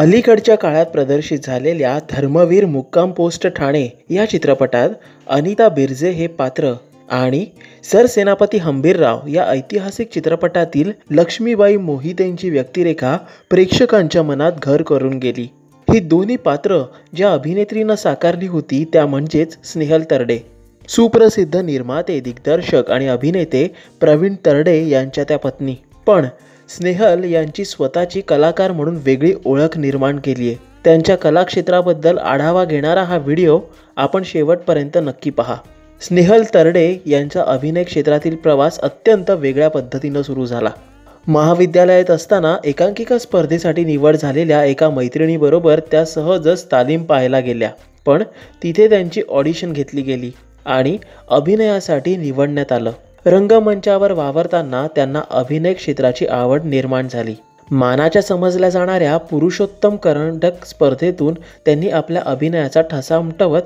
अलीकडच्या काळात प्रदर्शित झालेल्या धर्मवीर मुक्काम पोस्ट ठाणे या चित्रपटात अनिता बिर्जे हे पात्र आणि सरसेनापती हंबीरराव या ऐतिहासिक चित्रपटातील लक्ष्मीबाई मोहितेंची व्यक्तिरेखा प्रेक्षकांच्या मनात घर करून गेली. ही दोन्ही पात्र ज्या अभिनेत्रीनं साकारली होती त्या म्हणजेच स्नेहल तरडे. सुप्रसिद्ध निर्माते दिग्दर्शक आणि अभिनेते प्रवीण तरडे यांच्या त्या पत्नी. पण स्नेहल यांची स्वतःची कलाकार म्हणून वेगळी ओळख निर्माण केली आहे. त्यांच्या कलाक्षेत्राबद्दल आढावा घेणारा हा व्हिडिओ आपण शेवटपर्यंत नक्की पहा. स्नेहल तरडे यांचा अभिनय क्षेत्रातील प्रवास अत्यंत वेगळ्या पद्धतीनं सुरू झाला. महाविद्यालयात असताना एकांकिका स्पर्धेसाठी निवड झालेल्या एका मैत्रिणीबरोबर त्या सहजच तालीम पाहायला गेल्या. पण तिथे त्यांची ऑडिशन घेतली गेली आणि अभिनयासाठी निवडण्यात आलं. रंगमंचावर वावरताना त्यांना अभिनय क्षेत्राची आवड निर्माण झाली. मानाच्या समजल्या जाणाऱ्या पुरुषोत्तम करंडक स्पर्धेतून त्यांनी आपल्या अभिनयाचा ठसा उमटवत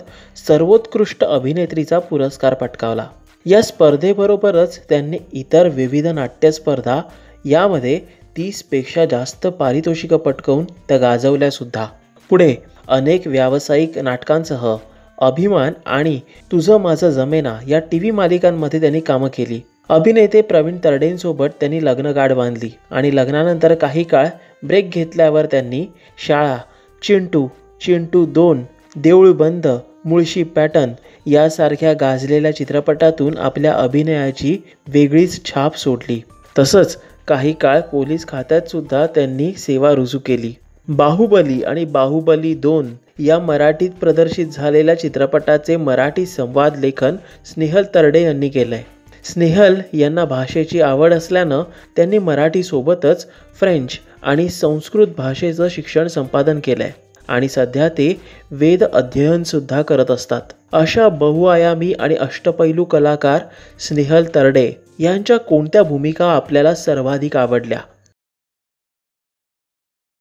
सर्वोत्कृष्ट अभिनेत्रीचा पुरस्कार पटकावला. या स्पर्धेबरोबरच त्यांनी इतर विविध नाट्यस्पर्धा यामध्ये तीसपेक्षा जास्त पारितोषिकं पटकवून त्या गाजवल्यासुद्धा. पुढे अनेक व्यावसायिक नाटकांसह अभिमान आणि तुझं माझं जमेना या टी व्ही मालिकांमध्ये त्यांनी कामं केली. अभिनेते प्रवीण तरडेंसोबत त्यांनी लग्नगाठ बांधली आणि लग्नानंतर काही काळ ब्रेक घेतल्यावर त्यांनी शाळा चिंटू चिंटू दोन देऊळ बंद मुळशी पॅटर्न यासारख्या गाजलेल्या चित्रपटातून आपल्या अभिनयाची वेगळीच छाप सोडली. तसंच काही काळ पोलीस खात्यात सुद्धा त्यांनी सेवा रुजू केली. बाहुबली आणि बाहुबली दोन या मराठीत प्रदर्शित झालेल्या चित्रपटाचे मराठी संवाद लेखन स्नेहल तरडे यांनी केलंय. स्नेहल यांना भाषेची आवड असल्यानं त्यांनी मराठीसोबतच फ्रेंच आणि संस्कृत भाषेचं शिक्षण संपादन केलंय आणि सध्या ते वेद अध्ययनसुद्धा करत असतात. अशा बहुआयामी आणि अष्टपैलू कलाकार स्नेहल तरडे यांच्या कोणत्या भूमिका आपल्याला सर्वाधिक आवडल्या?